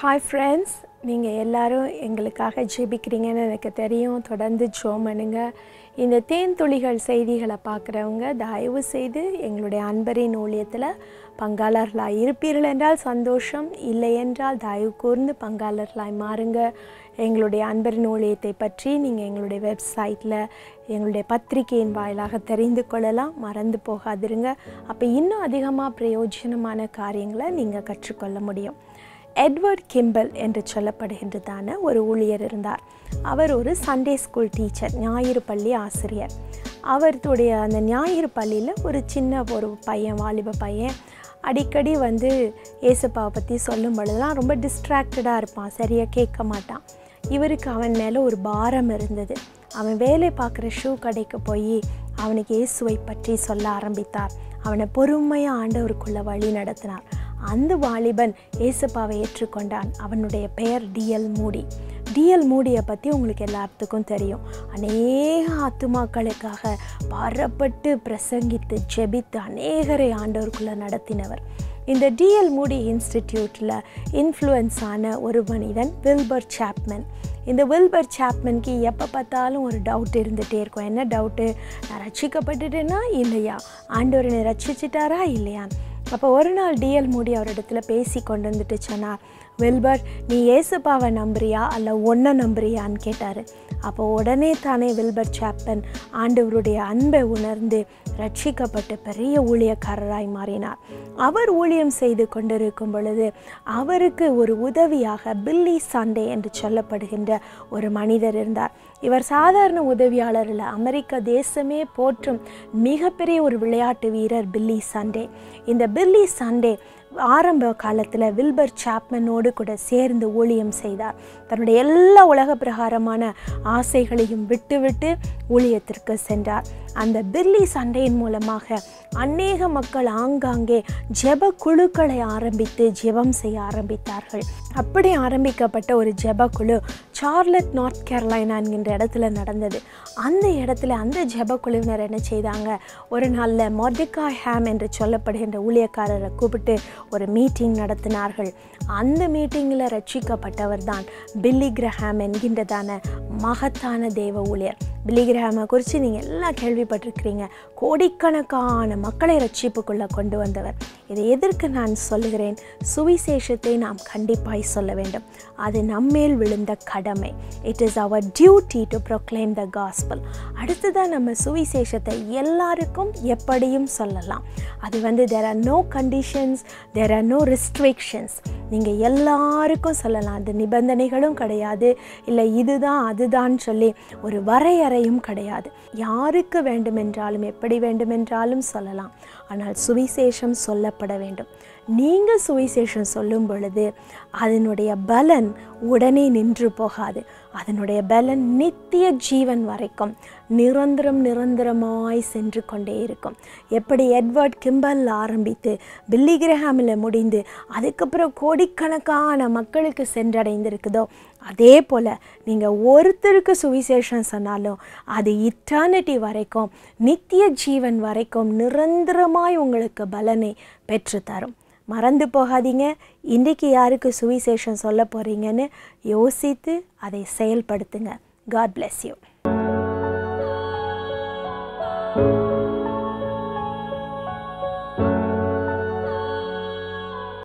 Hi friends நீங்கள் எல்லாரும் எங்களுக்காக ஜெபிக்கிறீங்கன்னு எனக்கு தெரியும். தொடர்ந்து ஜோம் பண்ணுங்க. இந்த தேன் துளிகள் செய்திகளை பார்க்குறவங்க தயவு செய்து எங்களுடைய அன்பரின் ஊழியத்தில் பங்காளர்களாக இருப்பீர்கள் என்றால் சந்தோஷம். இல்லை என்றால் தயவு கூர்ந்து பங்காளர்களாய் மாறுங்க. எங்களுடைய அன்பரின் ஊழியத்தை பற்றி நீங்கள் எங்களுடைய வெப்சைட்டில் எங்களுடைய பத்திரிகையின் வாயிலாக தெரிந்து கொள்ளலாம். மறந்து போகாதிருங்க. அப்போ இன்னும் அதிகமாக பிரயோஜனமான காரியங்களை நீங்கள் கற்றுக்கொள்ள முடியும். எட்வர்ட் கிம்பல் என்று சொல்லப்படுகின்றதான ஒரு ஊழியர் இருந்தார். அவர் ஒரு சண்டே ஸ்கூல் டீச்சர் ஞாயிறு பள்ளி ஆசிரியர். அவருடைய அந்த ஞாயிறு பள்ளியில் ஒரு சின்ன ஒரு பையன் வாலிப பையன் அடிக்கடி வந்து ஏசப்பாவை பற்றி சொல்லும் பொழுதுலாம் ரொம்ப டிஸ்ட்ராக்டடாக இருப்பான் சரியாக கேட்க மாட்டான். இவருக்கு அவன் மேலே ஒரு பாரம் இருந்தது. அவன் வேலை பார்க்குற ஷூ கடைக்கு போய் அவனுக்கு இயேசுவை பற்றி சொல்ல ஆரம்பித்தார். அவனை பொறுமையாக ஆண்டவருக்குள்ளே வழி நடத்தினார். அந்த வாலிபன் ஏசப்பாவை ஏற்றுக்கொண்டான். அவனுடைய பெயர் டிஎல் மூடி. டிஎல் மூடியை பற்றி உங்களுக்கு எல்லாத்துக்கும் தெரியும். அநேக ஆத்துமாக்களுக்காக பாரப்பட்டு பிரசங்கித்து ஜெபித்து அநேகரை ஆண்டவருக்குள்ளே நடத்தினவர். இந்த டிஎல் மூடி இன்ஸ்டிடியூட்டில் இன்ஃப்ளூயன்ஸ் ஆன ஒரு மனிதன் வில்பர் சாப்மன். இந்த வில்பர் சாப்மனுக்கு எப்போ பார்த்தாலும் ஒரு டவுட் இருந்துகிட்டே இருக்கும். என்ன டவுட்டு? நான் ரட்சிக்கப்பட்டுட்டேன்னா இல்லையா? ஆண்டவர் என்னை ரட்சிச்சிட்டாரா இல்லையா? அப்போ ஒரு நாள் டிஎல் மூடி அவரிடத்துல பேசி கொண்டு வந்துட்டு சொன்னார் வில்பர் நீ ஏசுப்பாவை நம்புறியா அல்ல ஒன்றை நம்புறியான்னு கேட்டார். அப்போ உடனே தானே வில்பர் சாப்பன் ஆண்டவருடைய அன்பை உணர்ந்து ரட்சிக்கப்பட்டு பெரிய ஊழியக்காரராய் மாறினார். அவர் ஊழியம் செய்து கொண்டிருக்கும் பொழுது அவருக்கு ஒரு உதவியாக பில்லி சண்டே என்று சொல்லப்படுகின்ற ஒரு மனிதர் இருந்தார். இவர் சாதாரண உதவியாளர் இல்லை அமெரிக்க தேசமே போற்றும் மிகப்பெரிய ஒரு விளையாட்டு வீரர் பில்லி சண்டே. இந்த பில்லி சண்டே ஆரம்ப காலத்தில் வில்பர் சாப்மனோடு கூட சேர்ந்து ஊழியம் செய்தார். தன்னுடைய எல்லா உலக பிரகாரமான ஆசைகளையும் விட்டுவிட்டு ஊழியத்திற்கு சென்றார். அந்த பில்லி சண்டையின் மூலமாக அநேக மக்கள் ஆங்காங்கே ஜெப குழுக்களை ஆரம்பித்து ஜெபம் செய்ய ஆரம்பித்தார்கள். அப்படி ஆரம்பிக்கப்பட்ட ஒரு ஜெப குழு சார்லட் நார்த் கேரளைனா என்கின்ற இடத்துல நடந்தது. அந்த இடத்துல அந்த ஜெப குழுவினர் என்ன செய்தாங்க? ஒரு நாளில் மொர்டிகா ஹேம் என்று சொல்லப்படுகின்ற ஊழியக்காரரை கூப்பிட்டு ஒரு மீட்டிங் நடத்தினார்கள். அந்த மீட்டிங்கில் ரட்சிக்கப்பட்டவர் தான் பில்லி கிரஹாம் என்கின்றதான மகத்தான தேவ ஊழியர். பில்லி குறித்து நீங்கள் எல்லாம் கேள்விப்பட்டிருக்கிறீங்க. கோடிக்கணக்கான மக்களை ரட்சிப்புக்குள்ளே கொண்டு வந்தவர். இதை எதற்கு நான் சொல்லுகிறேன்? சுவிசேஷத்தை நாம் கண்டிப்பாய் சொல்ல வேண்டும். அது நம்மேல் விழுந்த கடமை. It is our duty to proclaim the gospel அடுத்ததான் நம்ம சுவிசேஷத்தை எல்லாருக்கும் எப்படியும் சொல்லலாம். அது வந்து there are no conditions there are no restrictions நீங்கள் எல்லாருக்கும் சொல்லலாம் அது நிபந்தனைகளும் கிடையாது. இல்லை இதுதான் அதுதான் சொல்லி ஒரு வரையறையும் கிடையாது. யாருக்கு வேண்டுமென்றாலும் எப்படி வேண்டுமென்றாலும் சொல்லலாம். ஆனால் சுவிசேஷம் சொல்லப்பட வேண்டும். நீங்கள் சுவிசேஷம் சொல்லும் பொழுது அதனுடைய பலன் உடனே நின்று போகாது. அதனுடைய பலன் நித்திய ஜீவன் வரைக்கும் நிரந்தரம் நிரந்தரமாய் சென்று கொண்டே இருக்கும். எப்படி எட்வர்ட் கிம்பல் ஆரம்பித்து பில்லி கிரஹாமில் முடிந்து அதுக்கப்புறம் கோடிக்கணக்கான மக்களுக்கு சென்றடைந்திருக்குதோ அதே போல் நீங்கள் ஒருத்தருக்கு சுவிசேஷம் சொன்னாலும் அது இட்டர்னிட்டி வரைக்கும் நித்திய ஜீவன் வரைக்கும் நிரந்தரமாய் உங்களுக்கு பலனை பெற்றுத்தரும். மறந்து போகாதீங்க. இன்றைக்கு யாருக்கு சுவிசேஷம் சொல்ல போகிறீங்கன்னு யோசித்து அதை செயல்படுத்துங்க. God bless you